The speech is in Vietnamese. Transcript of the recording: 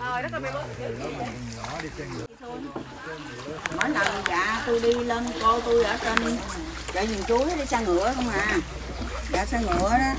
Trời, đất mày mỗi lần dạ tôi đi lên cô tôi ở trên chợ vườn chuối đi xe ngựa không à. Dạ xe ngựa đó.